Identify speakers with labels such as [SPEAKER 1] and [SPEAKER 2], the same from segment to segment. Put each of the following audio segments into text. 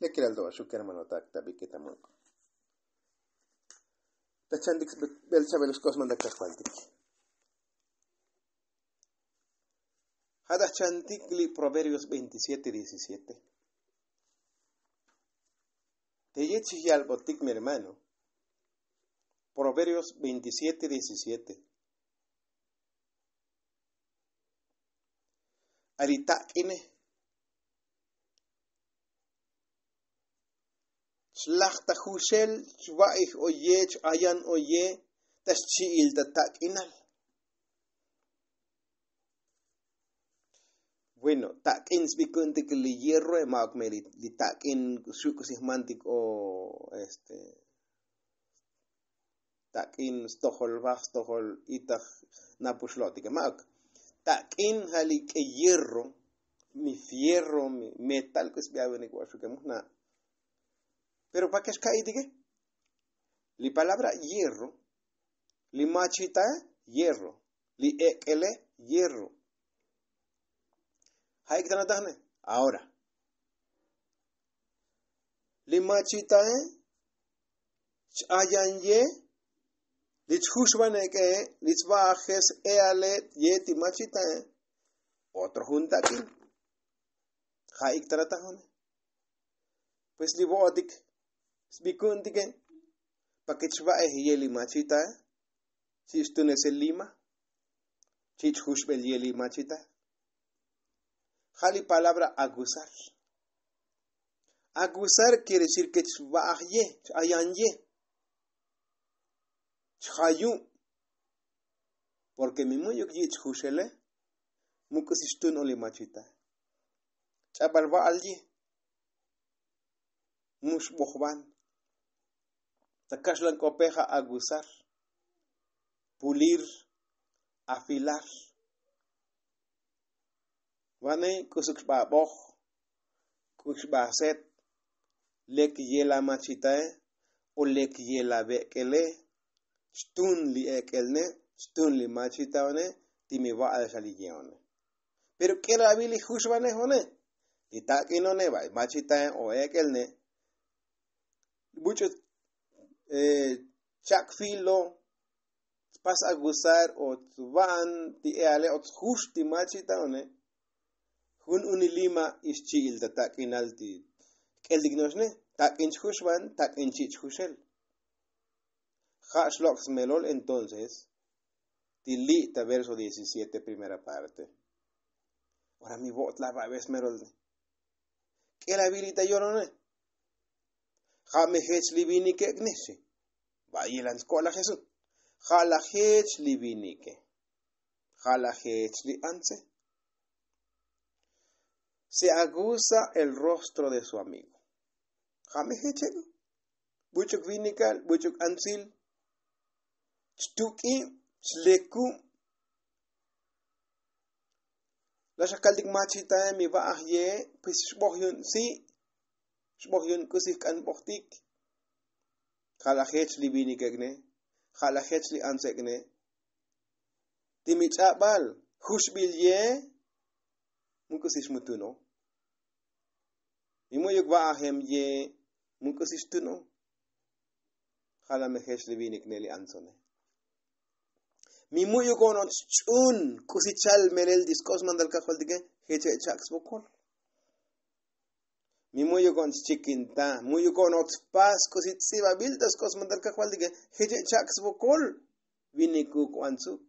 [SPEAKER 1] Le quiero al doa shuki hermano tak tabi kita munko. Tachandik bel chabelus cosman da kasqualtik. Hada chantikli Proverbios 27, 17. Te al botik mi hermano. Proverbios 27, 17. Aritakine. Shlachta hushel, chwaich oye, ayan oye, taschi il takinal. Bueno, takin spikuntik li hierro e maak merit, li takin shukusihmantik o este takin stohol vach stohol itach napushlotik maak. Takin hali que hierro, mi fierro, mi metal que es igual que na. Pero para qué es caídige? Li palabra hierro, li machita hierro, li ekele hierro. Hay que tener Ahora. Limachita ayan ye lichhushbane que lichbajes eale ye timachita otro junta aquí. Hay que tener Pues libodik sbikundike pakechba ye limachita si estunes el lima chichhushbel ye limachita Jali palabra aguzar. Aguzar quiere decir que chvahye, ayanye, chayu. Porque mi muyo que chhushele, mukusistun oli machita. Chabalva alye, mush bohban. Takashlan copeja aguzar, pulir, afilar. Wane kusuk ba boh, kus ba set, lek yela machitae, o lek yela bekele, stun li ekelne, stun li machitaone, timi va al saligione. Pero que la bili husbane hone, li takinone ba machitae o ekelne, mucho eh, chakfilo, pas a gustar o van ti eale o justi machitaone, hun unilima ischil da takin alti. Kel dignosne, takin chushban, takin chichushel. Hashlox melol entonces, tilita verso 17, primera parte. Ahora mi bot la vez merol. ¿Qué la habilita llorone? Jame hech libinike gnese. Vaya la escuela Jesús. Jala hech libinike. Jala hech li anse se aguza el rostro de su amigo. Jame hechel, buchuk vinikal, buchuk ansil, chtuki, chleku, la shakaldik machita mi va ye, pues si, shbogyon kusih kan bohtik khala khech li bini kegne khala khech li ansekne timichapal hushbilye mukasish mutuno imo yugwa ahem ye mukasish tuno khala mehesh li bini kneli ansone mimu yugono chun kusichal melel diskos mandal ka kholdige heche chaks bokol Mimu yuk on chikinta, mu yuk ono pas kusitsiba bildas kos mandal kafal dige heche chaks bokol. Viniku kwansuk.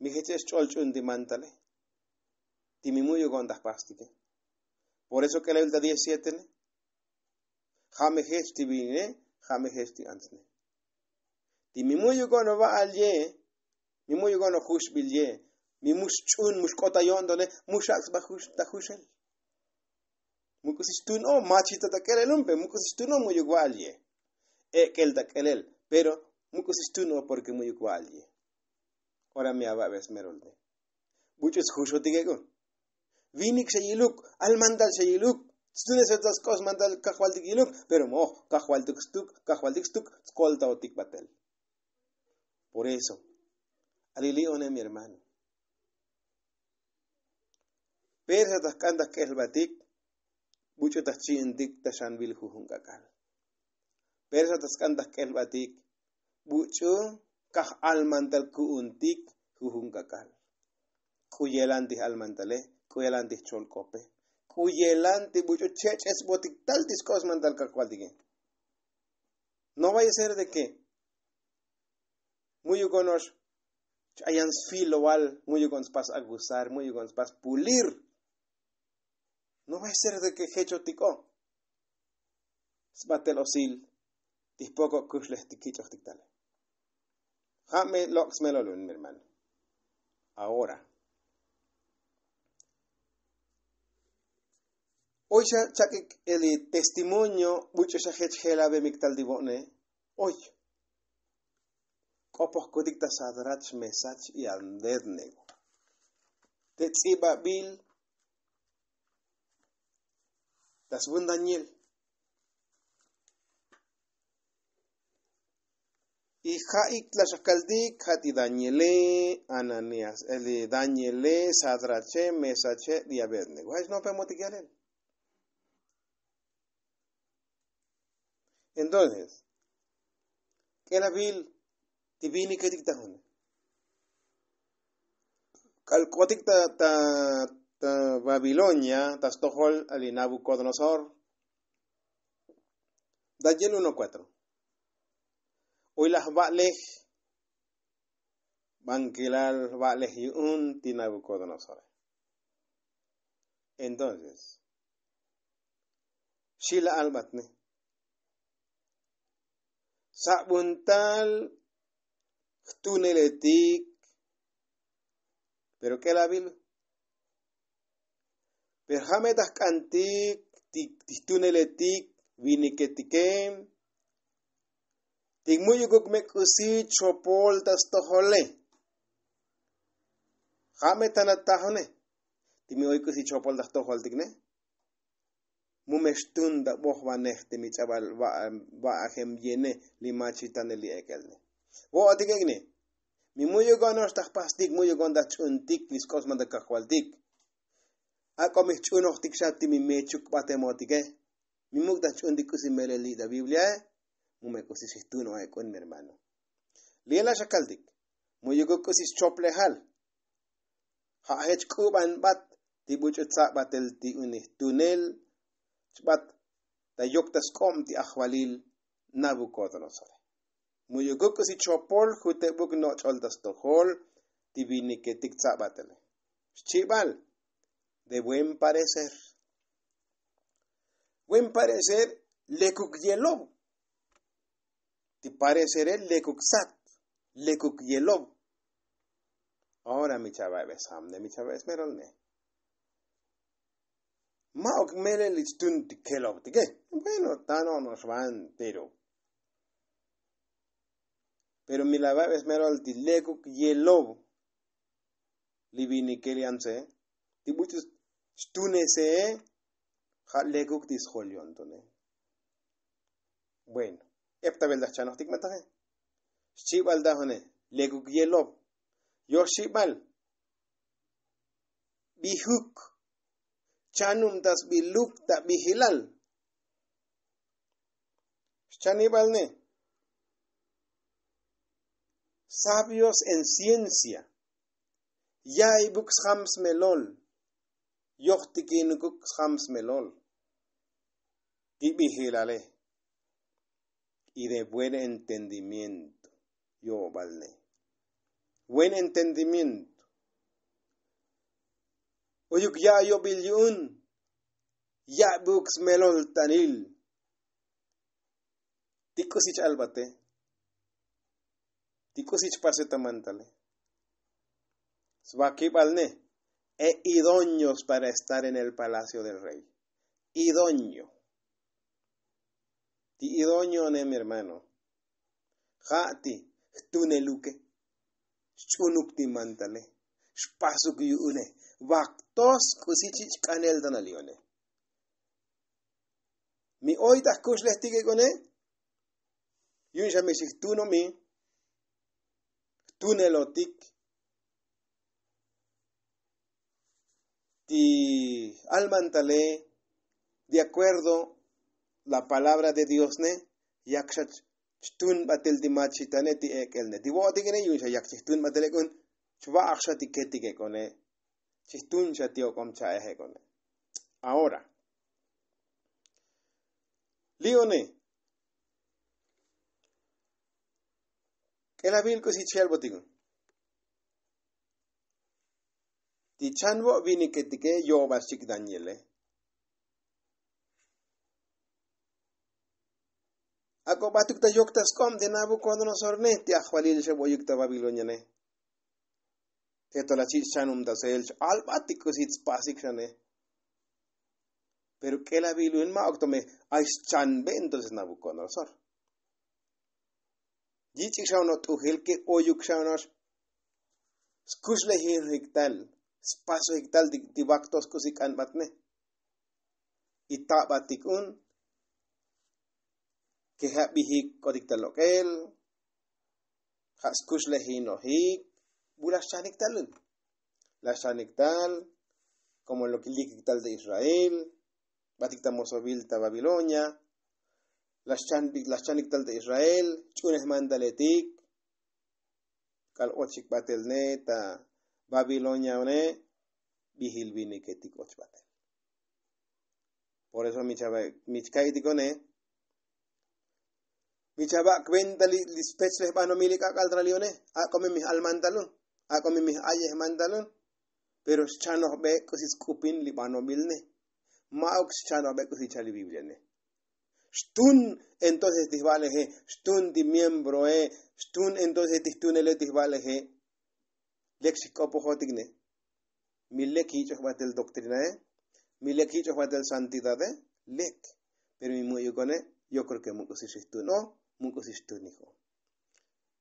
[SPEAKER 1] Mi heche chol chun dimantale. timimuyo con das pastike. Por eso que la Biblia 17 ne. Jame hesti vine, jame hesti ansne. Timimuyo con va al ye, mimuyo con hush bil ye, mi mush chun mush kota yondone, mushaks ba hush ta hushel. Mukusistun o machita ta kelelumpe, mukusistun o muyo al ye. E kel ta kelel, pero mukusistun o porque muyo al ye. Ora mi aba ves merolde. Buchos husho tigego. vinik shayiluk, al mandal shayiluk, stunes estas cos mandal kahualtik yiluk, pero mo, kahualtik stuk, kahualtik stuk, skolta otik batel. Por eso, alilione mi hermano. Persa tas kandas que es batik, bucho tas chindik tashan bil kakal persa tas kantas batik bucho kah almantal kuuntik kakal kuyelanti almantale kuyelanti cholkope kuyelanti bucho cheches botik taltis cosmantal kakwaltige no vaya a ser de que muy conos hayan filo wal muy con pas aguzar muy con pas pulir no va a ser de que hecho tico sbatel osil tispoco kushles tiquichos tictale jame lox melolun mi hermano. Ahora. Hoy ya que el testimonio mucho ya hechela be mictal divone hoy. Kopos kodikta sadrach mesach y Abednego. Tetziba bil das buen Daniel. Y haik la shakaldik hati Daniele, Ananias, el Daniele, Sadrache, Mesache, y Abednego. Es no podemos Entonces, ¿qué la tibini ketik tahun kal kotik ta ta Babilonia ta Stohol ali Nabucodonosor. Daniel 1.4 Hoy las ba'leh banquilal ba'leh yun ti Nabucodonosor. Entonces Shila albatne Sabuntal tuneletik pero que la bil Perhametas kantik, tistuneletik, viniketikem, tikmuyukuk mekusi chopoltas tojole. Hametanatahone, timioikusi chopoltas tojoltikne. Mumestunda bohvanehte michabal baahem yene limachitaneli ekelne. Boatikekne, mi muyugonos tajpastik muyugondas chuntik liskosman da kajualtik. Kakwaltik ako mi chunoh tik shati mi mechuk patemotike mi mugda chuntik kusi meleli da biblia mu me kusi sistuno ay con mi hermano. Liela shakaltik muyo go kusi chople hal. Ha hech kuban bat ti buchut sa batel ti unih tunel. Bat da yoktas kom ti akhwalil nabucodonosor Muyuguk si chopol jutebuk no choldas tohol tibini que tikzabatele. Chibal, de buen parecer. Buen parecer, lekuk yelob. Ti parecer el lekuk sat, lekuk yelob. Ahora mi chava es hamne, mi chava es merolne. Ma ok mele lichtun ti kelob, ti qué? Bueno, tano nos van, pero pero mi la es mero al tilego yelob libini kelianse tibuchus stunese leguk dis holion tone bueno epta belda chano tik mata shibal da hone leguk yelob yo shibal bihuk chanum das biluk ta bihilal chanibal ne sabios en ciencia. Buks hams melol. Yochtikin buks hams melol. Tibihilale. Y de buen entendimiento. Yo valne. Buen entendimiento. Oyuk ya yo bilyun. Ya buks melol tanil. Tikusich albate tikusich pasetamantale. Svakibalne, e idóneos para estar en el palacio del rey. Idóneo. Ti idóneo ne mi hermano. Jati, tuneluke, chunukti mantale, spasuk yune, vaktos kusichich kanel danalione. Mi oitas kuslestige kone, yun ya me tú no mi, tunelotik ti almantale de acuerdo la palabra de Dios ne yakshat stun batel di machitane ti ekelne ti wo tigene yun yak stun batel kun chwa aksha ti ketike kone chistun cha tio kom cha eje kone ahora lione que la vil ko si chel botigun ti chanwo vini ketike yo basik daniele Ako batuk ta yok tas kom de nabu kondo no sorne ti akhwalil she boyuk ta babilonia ne. Te to la chich chanum da sel al batik ko sit spasik shane. Pero que la bilun ma oktome ais chan be entonces nabu kondo no sor. Jichik shauno tu hel ke oyuk shaunos skus le hin hiktal spaso hiktal di baktos kusikan batne. Ita batikun ha bihik kodik talokel, haskush lehin ohik, bulas chanik talun. Las chanik tal, como lo que tal de Israel, batik tamosobil ta Babilonia, las chanik tal de Israel, chunes mandaletik, kal ochik batel ne ta Babilonia ne, bihil bini ketik och batel. Por eso mi chava, mi ne, Michaba kwenta li lispech le bano mili ka kal tralione a come mi almantalun a come mi aye mandalun pero chano be kusis kupin li bano milne ma ox chano be kusis chali biblia ne stun entonces he stun di miembro e stun entonces te stun ele lexico pojotigne mi leki cho batel doctrina e mi leki cho batel santidad e lek pero mi muy yo creo que mucho si stun no hijo.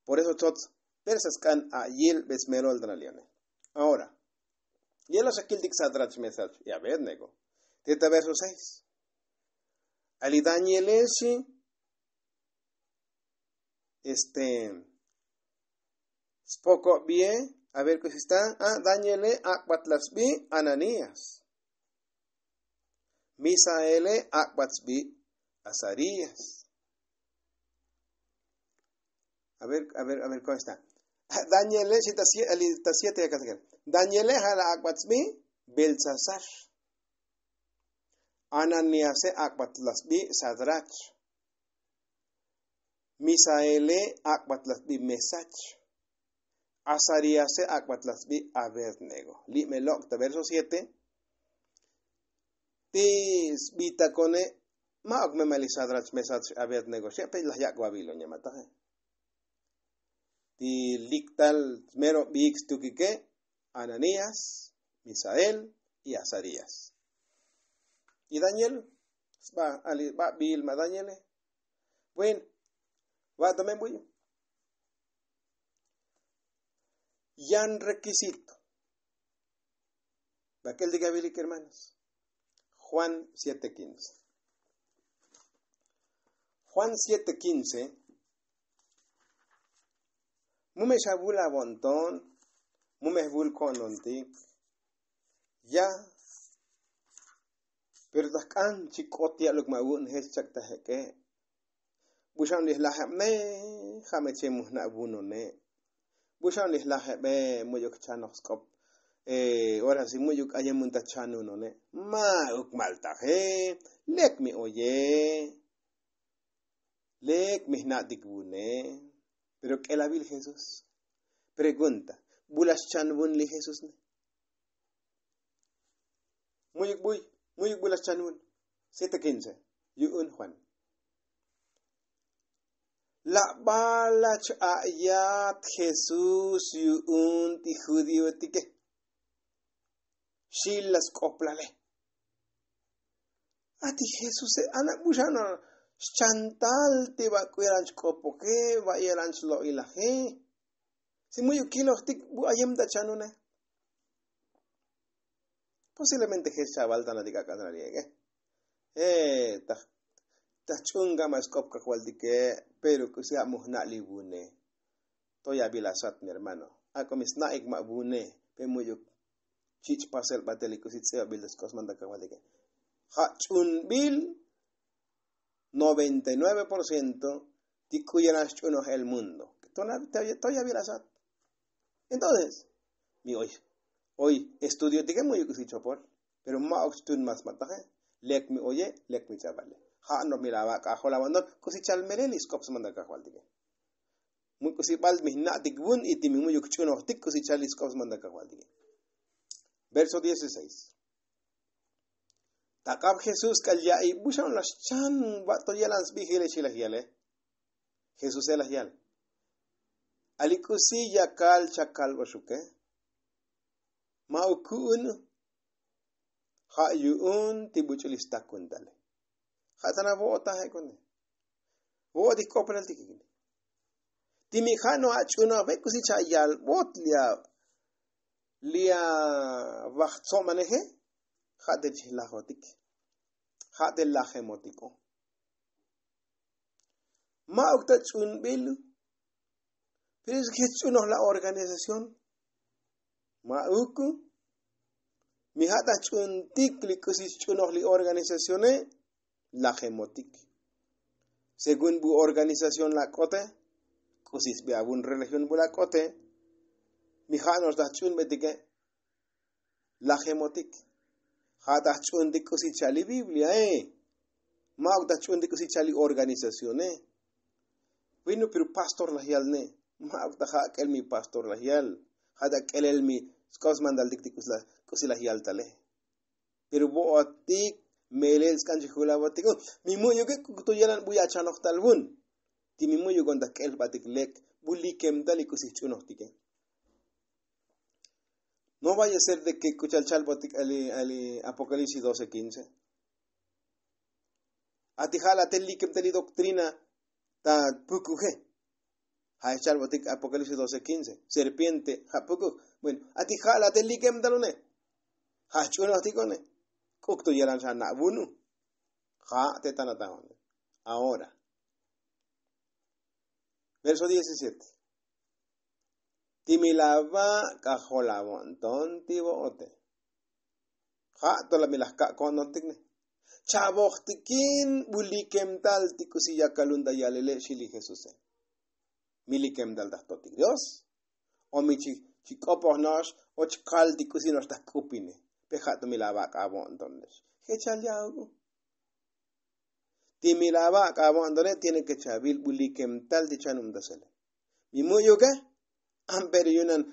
[SPEAKER 1] Por eso tots persas kan a yel besmelo al draliane. Ahora, yelo shakil dik sadrach mesach y a ver nego. Teta verso 6. Ali Danielesi este poco bien, a ver qué está. Ah, Daniele akbatlasbi Ananías. Misaele akbatsbi Azarías. A ver, a ver, a ver, ¿cómo está? Daniele, si está siete acá. Daniele hala akbatsmi Belsasar. Ananiase akbatlasbi Sadrach. Misaele akbatlasbi Mesach. Asariase akbatlasbi Abednego. Li melokta, verso 7. Tis bitacone ma akme malisadrach mesach Abednego. Siapa lah yak Babilonia matahe ti liktal mero bix tukike Ananías, Misael y Azarías. ¿Y Daniel? Va, va, Bilma, Daniel. Bueno, va también voy. Yan requisito. Aquel diga que hermanos. Juan 7.15. Juan 7.15 mume shabula bonton mume bul konontik ya pero tak kan chikotia luk maun hes chak ta heke busham lih lahab ne khame che muhna buno ne busham lih lahab be moyok chanok skop eh ora si moyok ayamun ta chanu no ne ma uk malta he lek mi oye lek mihna dikbune Pero que la Jesús. Pregunta, ¿bulas chanbun li Jesús? Muy, muy, muy bulas chanbun. 7.15. Yun Juan. La balach ayat Jesús yun ti judío tike. Shilas koplale. Ati Jesús, anak busana chantal te va kueran kopo ke va yeran lo ilahe si muy kilo tik bu ayem da chanune posiblemente chaval tan diga kadra liege eh ta ta chunga mas kop ka kwal dike pero que sea muhna libune to ya bilasat mi hermano a komis na ik ma bune pe muy chich parcel bateli kusit sea bildas kosmanda ka kwal dike ha chunbil 99% tikuyanas chunos el mundo. Todavía virasat. Entonces, mi hoy, hoy estudio tige muy por, pero ma oxtun más mataje, lek mi oye, lek mi chavale. Ha no miraba cajola bandon, kusichal merelis kops manda cajol tige. Muy kusipal mi na tigbun y timi muy chuno tik kusichalis kops manda cajol tige. Verso 16. Takab Jesús kalya y bushan las chan bato yalans bihile chilahiale. Jesús el ahial. Alikusi yakal chakal basuke. Maukun ha yuun takundale. Hatana bo otahe kone. Bo di kopral tikigine. Timi khano achuna be kusi chayal bot lia lia vachtso manehe Jade chilajotik. Jade lajemotiko. Ma ukta chun bilu. Pero es que chuno la organización. Ma uku. Mi hata chun tik li kusis chuno li organizaciones. Lajemotik. Según bu organización la cote. Kusis be abun religión bu la cote. Mi nos da chun betike. Lajemotik. Hata chun de chali Biblia, eh. Mau da chun de chali organización, eh. Vino pero pastor la ne. Mau da mi pastor la hial. Hada kel el mi skos mandal la kosi la hial tale. Pero bo melel skan jihula batik. Mi mo yoke kuto yalan buya chanok talbun. Ti mi mo yogonda kel batik lek buli kem dali kosi chunok tike. No vaya a ser de que Kuchalchal ali, ali Apocalipsis 12, 15. Atijala teli que teli doctrina ta pukuje. Ha echar botik Apocalipsis 12, 15. Serpiente, ha puku. Bueno, atijala teli que mdalune. Kukto yaran sana bunu. Ha tetanatahone. Ahora. Verso 17 timilava kajolavonton tibote. Ja, tola milaska konotikne. Chabojtikin bulikem tal tikusiya kalunda yalele shili Jesús. Milikem dal dahtotik Dios. O mi chikopoh nos, o chikal tikusi nos kupine. Peja to milava kabontones. Hechal yagu. Timilava kabontones tiene que chabil bulikem tal tichanum dasele. Mi muyo que? Amperionan.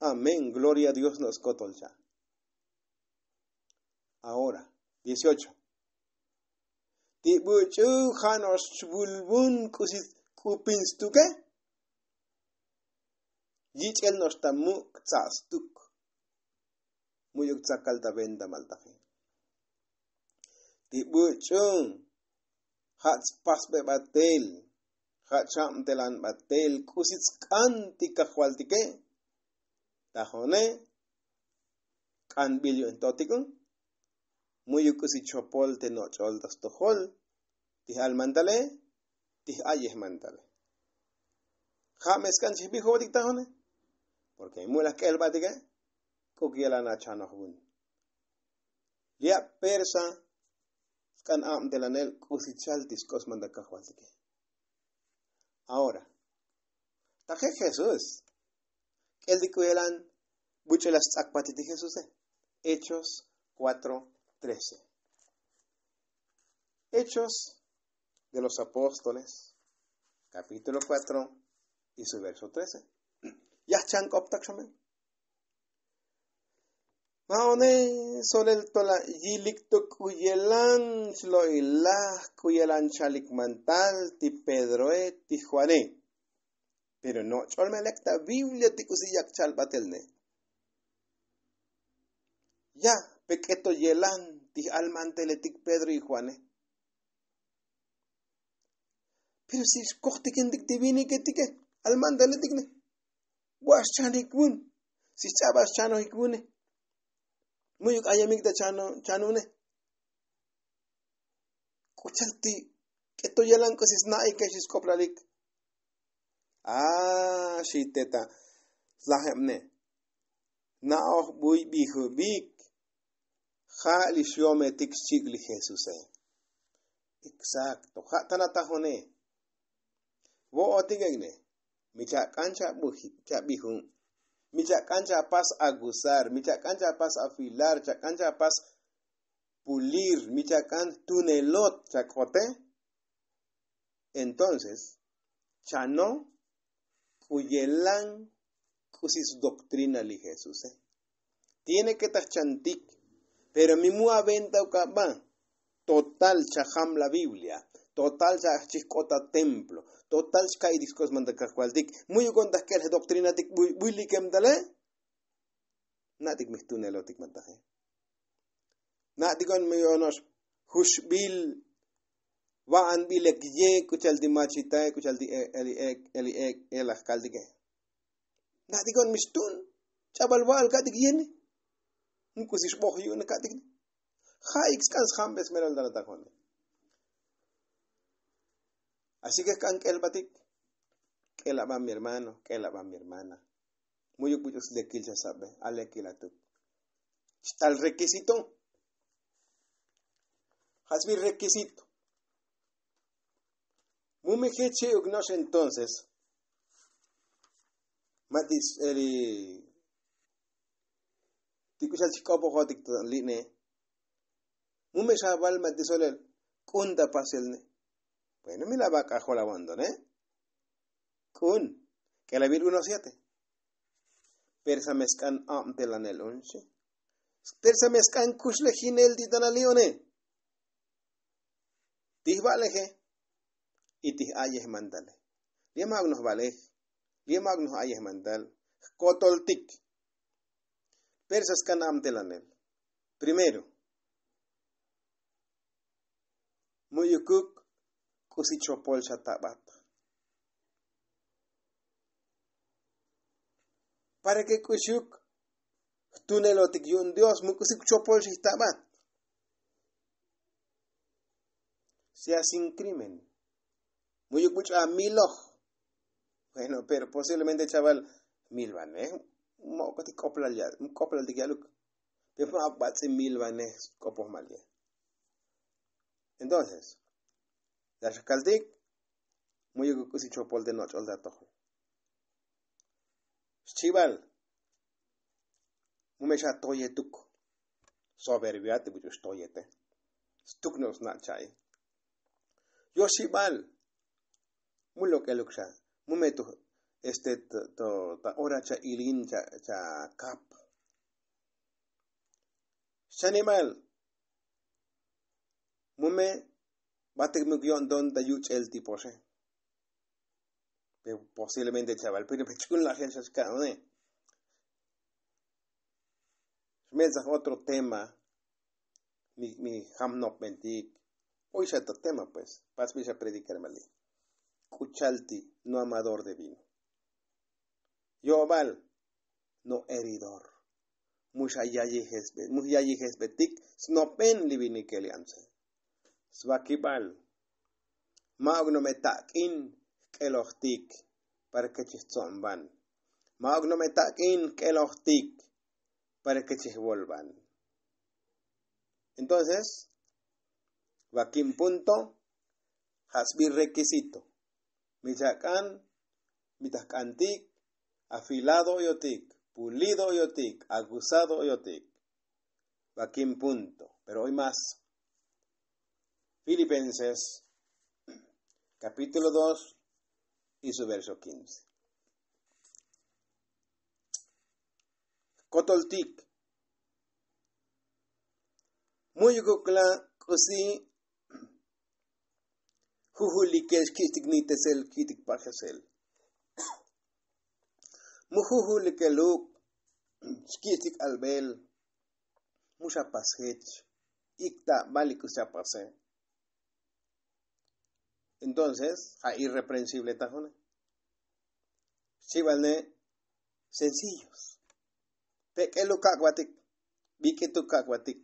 [SPEAKER 1] Amén. Gloria a Dios nos kotolcha. Ahora, 18. Tibuchu hanos bulbun kusit kupinstuke. Yichel nos tamu tzastuk. Muyuk tzakalta venda maltafe. Tibuchun. Hats pasbe batel. hacham telan batel. Kusits kanti kahwaltike tajone kan bilyo entotikun muyu kusi chopol te no chol das tohol tih almantale tih ayeh mantale james kan chibi jodik tajone porque mula kel batike kokiela na chanohbun lia persa kan am telanel kusichal tiskos manda kahwaltike Ahora, taje Jesús. El dicuelan mucho las de Jesús. Eh. Hechos 4:13. Hechos de los Apóstoles, capítulo 4 y su verso 13. Ya chan koptakshamen. Maone solel tola yilik to kuyelan ilah kuyelan chalik mantal ti Pedroe ti Juané. Pero no cholme lecta Biblia ti kusiyak chal batelne. Ya pequeto yelan ti almantele ti Pedro y Juané. Pero si kohtikin dik divini que tike almantele chanik bun. Si chabas chano Mondjuk Ayamik de Chano, Chanune. Kuchalti, keto yalan ko sis naik kay sis koplalik. Ah, si teta. Lahem ne. Naoh buy bihu bik. Ja li shome tik chigli Jesus eh. Exacto. Ja tanatajone. Wo otigegne. Micha cancha buhi, cha bihun. Micha cancha pas a gozar, micha cancha pas a afilar, micha cancha pas pulir, micha can tunelot chacote. Entonces, chano cuyelan cusis doctrina li Jesús. Eh. Tiene que estar chantic, pero mi mua venta total chaham la Biblia, total ya chiscota templo, total xkai discos manda cual dic muy ucontas que la doctrina tic mis kemdale, natik mihtunelo tic mantaje. con mi onos, hushbil, waan bilek ye, kuchaldi dic kuchaldi eliek, eliek, elahkaldike. Natikon mishtun, chabalwal katik yene, hay bohyun katik. Haik skans hambes meral dalatakone. Así que el batik, que la va mi hermano, que la va mi hermana. Muy muchos de quil ya sabe, ale tu. Está el requisito. Hasbi requisito. Mume heche ugnos entonces. Matis eri. Tikusal chikopo hotik line. Mume shabal matis olel. Kunda paselne. Bueno, mi la vaca la abandoné. Kun, que la Virgo no siete. Persa mescan ante la nelonche. Persa mescan kusle jinel di danalione. Tih valeje. Y tih ayes mandale. Lia magnos vale. Lia magnos ayes mandal. Kotoltik. Persas can ante la nel. Primero. Muyukuk kusichopol tabat. Para que kushuk tunelotik yun Dios mu kusichopol tabat. Sea sin crimen. Muy a milo. Bueno, pero posiblemente chaval milvan, ¿eh? Mo kati kopla ya, kopla de galuk. Pero ma batse milvan es copos mal Entonces, Daxkaltik, muy kusi chopol de noche al dato. Chival, mumesha toyetuk, soberbiate buchus toyete. Stuknos na chay. Yo chival, mulo que luxa, mumetu este to ta ora cha ilin cha cha kap. Shanimal, mume Batek mugyon don da yuch el tipo se. Posiblemente chaval, pero pechun la gente uno. Mensaje otro tema. Mi, mi hamnop mentik. Hoy ya tema, pues. Pas a predicar malí. Cuchalti, no amador de vino. Yo val, no heridor. Mucha yayi hesbetik, snopen livini kelianse. Swakibal. Maogno metakin kelohtik para que chichomban. Maogno metakin kelohtik para que vuelvan. Entonces, Vaquim punto, hasbi requisito. Michacan, mitacantic, afilado yotik, pulido yotik, aguzado yotik. Vaquim punto. Pero hoy más. Filipenses capítulo 2 y su verso 15. Kotoltik. Muy kukla kusi huhulikesh kitik nitesel kitik parhesel. Muhuhulikeluk skitik albel musha pashech ikta pase. Entonces, a irreprensible tajona. Chivalne, sencillos. Pequelo kakwatik, biketu kakwatik.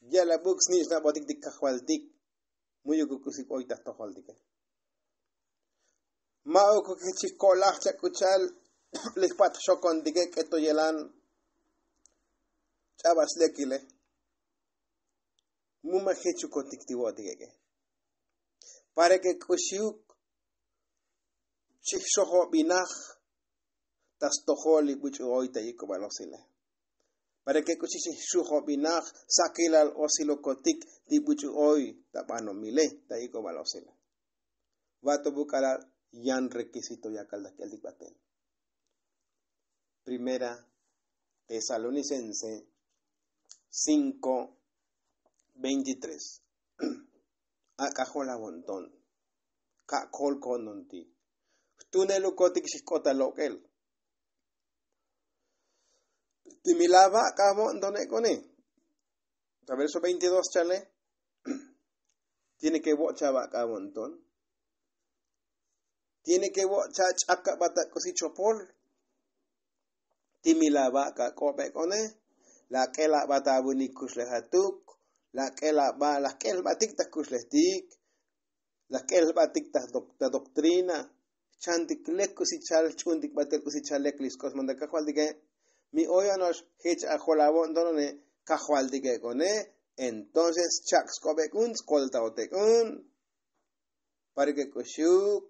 [SPEAKER 1] Ya la books ni na botik dik kakwaltik. Muyo kukusik oitas toholtik. Mao kukichik kolach chakuchal, likpat shokon dike keto yelan. chabas lekile muma hechu kotiktiwo tigege para que kushiuk shiksoho binach tas toholi buchu oita yiko balosile para que kuchichi shuho binach sakilal osilo kotik di buchu oi tapano mile ta yiko balosile vato bukala yan requisito ya calda que el Primera Tesalonicense 5 23. Akajola bontón. Kakol kononti. Tunelo kotik shikota lokel. Timilaba acabo donde cone. Verso 22 chale. Tiene que bochaba acá montón. Tiene que bochar chaka bata cosichopol. Timilaba ka kope cone. La que la bata bunikus lehatuk la que la la batik ta kuslestik la el batik ta doctrina chantik lek kusi chal chuntik batek kusi chal lek lis kos manda kajual dige mi oyanos hech a jolabon donone kajual dige kone entonces chak skobekun skolta otekun para que kushuk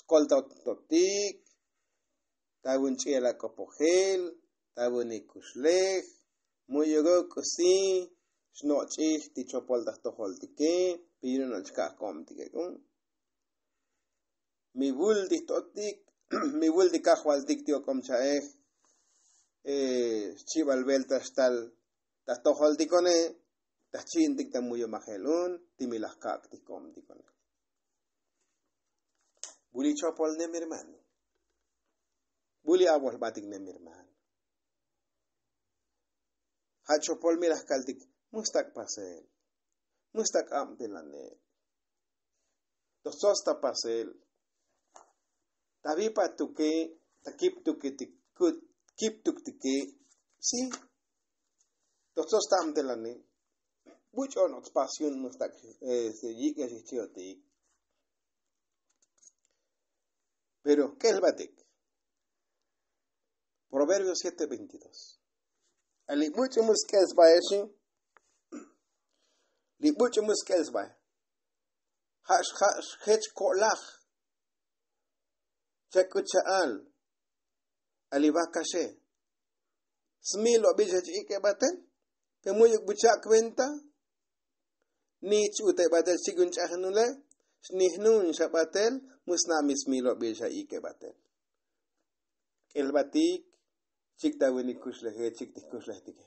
[SPEAKER 1] skolta ototik tabun chiela kopogel tabun ikuslej muy yogo nochkaj kom tike kun. Mi bul tihtotik mi bul tikajwaltik tio kom chaej chival belta tal tajtojol tikone tajchin tik tamuyo majelun timilajkak tikom tikone buli chopol ne mi hermano. Buli abol batik ne mi hermano hachopol milajkaltik mustak pasel. Mustak am pilane tososta pasel. Tabi patuke takip tuke tikut kip tuk tike si. Tososta am pilane mucho no pasión mustak se yiga se chiotik pero qué el batik Proverbios 7:22 Ali mucho muskas baeshi li buche muskels bai hash hash hech kolach chekuchaal ali bakashe smilo bija chike baten pe muyuk bucha kwenta ni chute batel sigun chahnule snihnun shabatel musna mismilo bija ike batel el batik chikta wini kushle he chikti kushle tike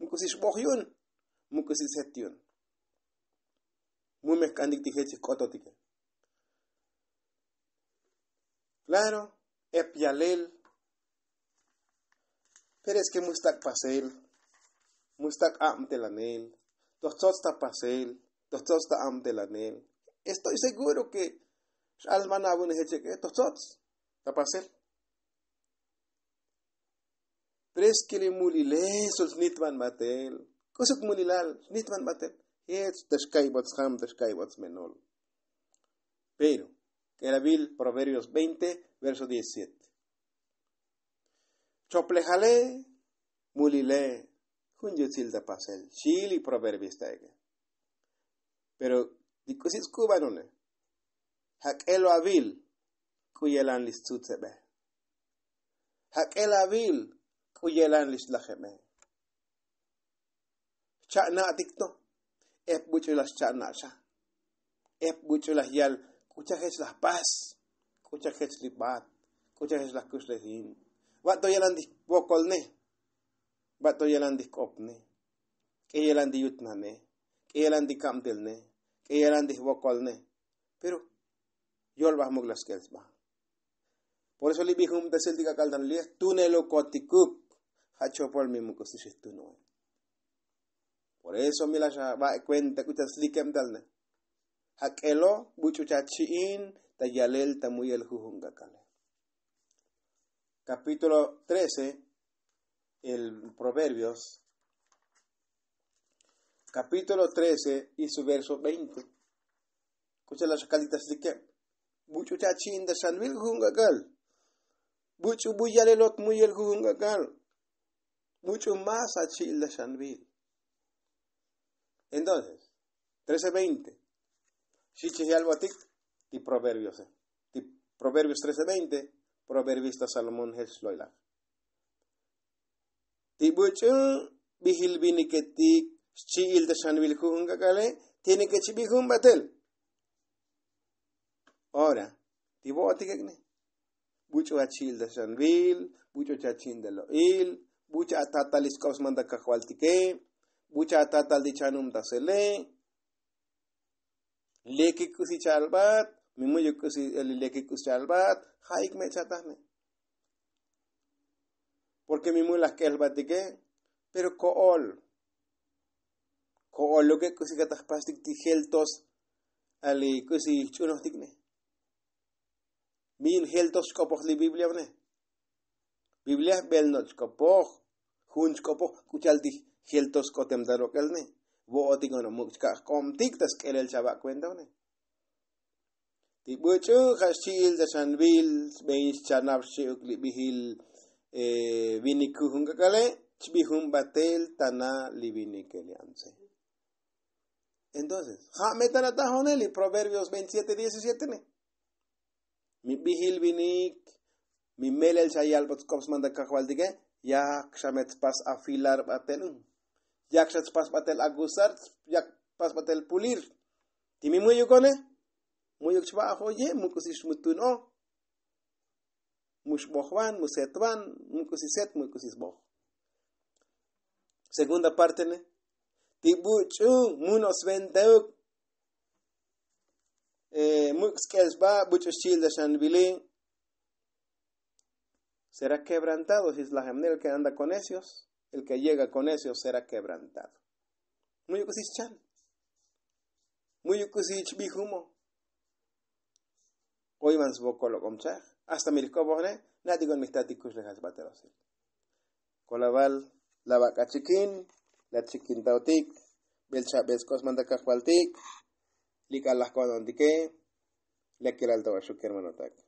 [SPEAKER 1] alje mukusis bohyun mukusis hetyun mumes kandik tijechi kototike claro epialel pero es que mustak pasel mustak am telanel tostots ta pasel tostots ta am telanel estoy seguro que alman abun heche que tostots ta pasel Snitvan batel. Es tashkai bots ham tashkai bots menol. Pero, Proverbios 20, verso 17. Choplejale da pasel. Proverbios. Pero, dikusis kubanone. Hakelo avil kuyelan listutzebe. Hakelo avil kuyelan lis lajeme. Chana dikto. Ep bucho las chana cha. Ep bucho las yal. Kucha hes las paz. Kucha hes libat. Kucha hes las kuslehin. Wato yelan dik bokol ne. Wato yelan dik op ne. Ke yelan di yutna ne. Ke yelan di kamtil ne. Ke yelan dik bokol ne. Pero, yol bah muglas kels bah. Por eso li bihum de seltika kaldan liya tunelo kotikup hachopol mi mukosishtuno. Por eso mi la va cuenta que utas likem dalne. Hakelo buchuchachiin tayalel tamuyel jujungakale. Capítulo 13, el Proverbios. Capítulo 13 y su verso 20. Escucha las calitas de que. Buchuchachiin de Sanvil jujungakal. Buchu buyalelot muyel jujungakal. Mucho más achil de Sanvil. Entonces, 13.20. Shichi albatik, y proverbios. Y proverbios 13.20, proverbios de Salomón Hesloila. Ti buchu bihil biniketik, chiil de Shanvil kale, tiene que chibihun batel. Ahora, ti botikekne. Buchu achil de Shanvil, buchu chachin de loil, buchu atatalis kosmanda kahualtike, bucha tatal di chanum tasele leki kusi chalbat mimuyo kusi leki kusi chalbat haik me chatahme porque mimu las que el batique pero kool kool lo que kusi katas pastik tijeltos ali kusi chunos tikne min heltos kopoch li biblia biblia bel not kopoch hunch kopoch kuchalti hiltos kotem daro kelne bo otingono mukka kom tiktas kelel chaba cuenta ne ti buchu khashil de sanvil bein chanab shukli bihil eh viniku hunga kale chbihum batel tana libini kelianse entonces ja metana tajoneli proverbios 27 17 ne. Mi bihil vinik mi melel chayal bot kops manda kakwaldige ya kshamet pas afilar batelun yak shat pas batel agusar yak pas batel pulir. Timi muyo kone muyo chba hoye mukusish mutuno mush bohwan musetwan mukusiset mukusis boh segunda parte ne. Tibuchu munos venteuk eh muxkelsba buchos childa shanvili será quebrantado la gemnel que anda con necios el que llega con eso será quebrantado. Muy kusis chan. Muy kusis bihumo. Hoy man su lo comcha. Hasta mi bone, nadie con mis táticos lejas bateros. Colaval, la vaca chiquín, la chiquín tautik, bel chabes cosmanda cajualtik, lica las con donde que, le tabacho que hermano tak.